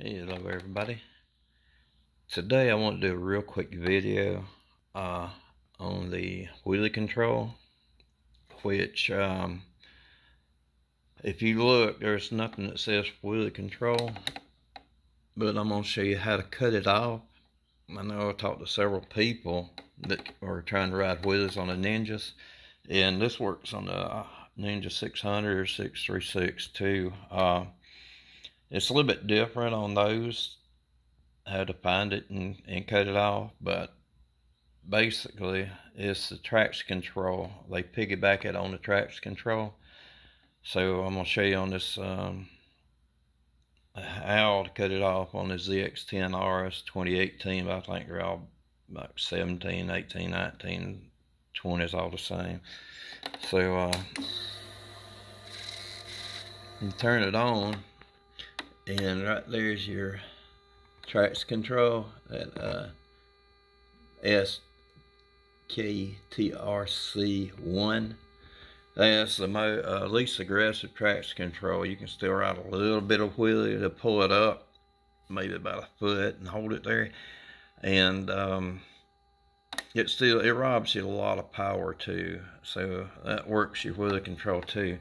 Hey, hello everybody. Today I want to do a real quick video uh, on the wheelie control, which um, if you look, there's nothing that says wheelie control, but I'm going to show you how to cut it off. I know I talked to several people that are trying to ride wheelies on the Ninjas, and this works on the Ninja 600 or 636 too. Uh, it's a little bit different on those, how to find it and, and cut it off, but basically it's the traction control. They piggyback it on the traction control. So I'm going to show you on this um, how to cut it off on the ZX10 RS 2018, but I think they're all about 17, 18, 19, 20 is all the same. So uh, you turn it on and right there's your traction control at uh, SKTRC1 that's the mo uh, least aggressive traction control. You can still ride a little bit of wheelie to pull it up maybe about a foot and hold it there. And um, it still it robs you a lot of power too. So that works your wheelie control too.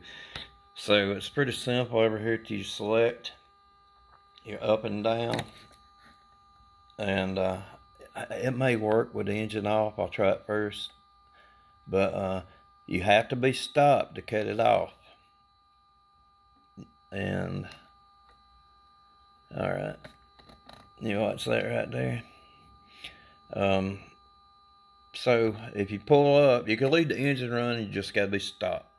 So it's pretty simple. Over here to select you're up and down. And uh, it may work with the engine off I'll try it first. But uh, you have to be stopped to cut it off. And all right. You watch that right there? Um, so if you pull up you can leave the engine running you just got to be stopped.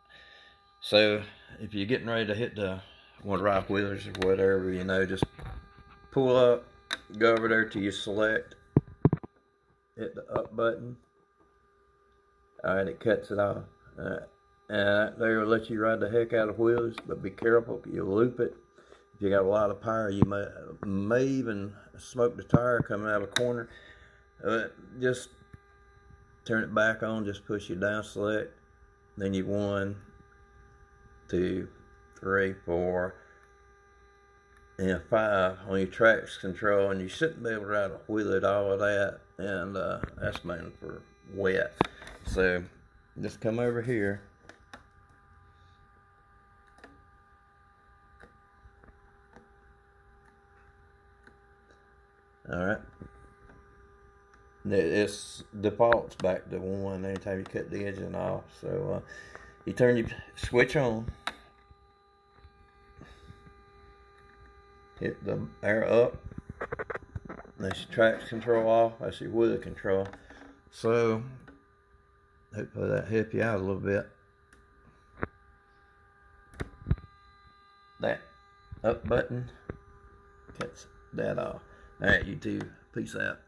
So if you're getting ready to hit the one rock wheelers or whatever, you know, just pull up, go over there to your select, hit the up button. Alright, it cuts it off. And there will let you ride the heck out of wheels, but be careful, you'll loop it. If you got a lot of power, you may, may even smoke the tire coming out of a corner. Uh, just turn it back on, just push your down select. Then you one, two, three, four, and five on your traction control, and you shouldn't be able to ride a wheel at all of that, and uh, that's mainly for wet. So just come over here. All right. It defaults back to one anytime you cut the engine off. So uh, you turn your switch on. Hit the air up. That's your traction control off. That's your wheel control. So, hopefully that help you out a little bit. That up button cuts that off. All right, YouTube. Peace out.